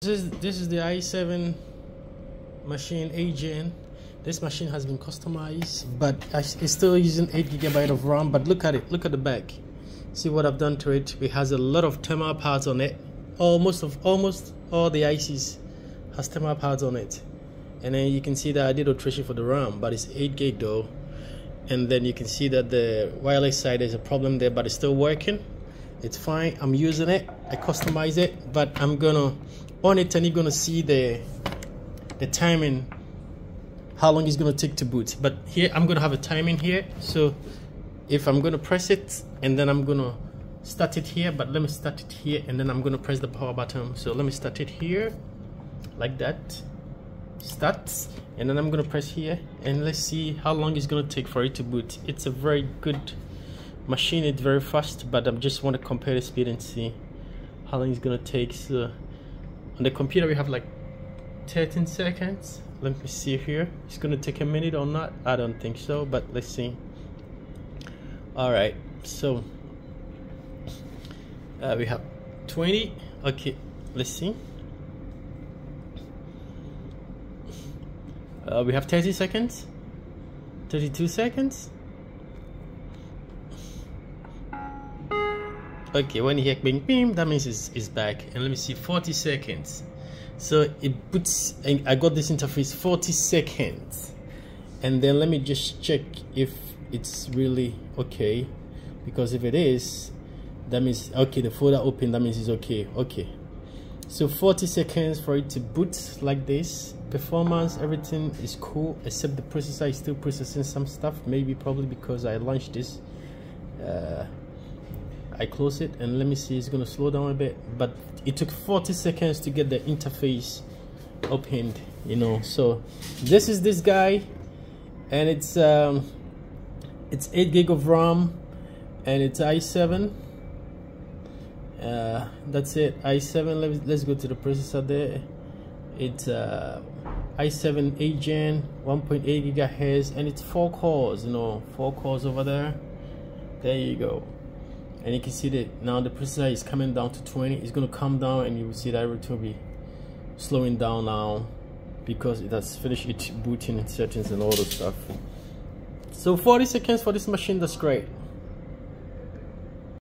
This is this is the i7 machine AGN. This machine has been customized, but it's still using 8 gigabyte of RAM. But look at it, look at the back. See what I've done to it. It has a lot of thermal pads on it. Almost of almost all the ICs has thermal pads on it. And then you can see that I did alteration for the RAM, but it's 8 gig though. And then you can see that the wireless side is a problem there, but it's still working. It's fine. I'm using it. I customize it, but I'm gonna on it and you're gonna see the the timing how long it's gonna take to boot. But here I'm gonna have a timing here. So if I'm gonna press it and then I'm gonna start it here but let me start it here and then I'm gonna press the power button. So let me start it here like that. Start and then I'm gonna press here and let's see how long it's gonna take for it to boot. It's a very good machine it's very fast but I just want to compare the speed and see how long it's gonna take. So on the computer we have like 13 seconds. Let me see here. It's gonna take a minute or not? I don't think so but let's see. All right so uh, we have 20 okay let's see. Uh, we have 30 seconds. 32 seconds okay when you hear bing bing that means it's, it's back. And let me see 40 seconds. So it puts i got this interface 40 seconds. And then let me just check if it's really okay. Because if it is that means okay the folder open that means it's okay. Okay. So 40 seconds for it to boot like this. Performance everything is cool except the processor is still processing some stuff. Maybe probably because i launched this uh, I close it and let me see it's gonna slow down a bit. But it took 40 seconds to get the interface opened you know. So this is this guy and it's um it's 8 gig of RAM and it's i7 uh, that's it i7 let's, let's go to the processor there. It's uh, i7 8 gen 1.8 gigahertz and it's four cores you know four cores over there. There you go and you can see that now the processor is coming down to 20 it's going to come down and you will see that it will be slowing down now because it has finished its booting and settings and all the stuff. So 40 seconds for this machine that's great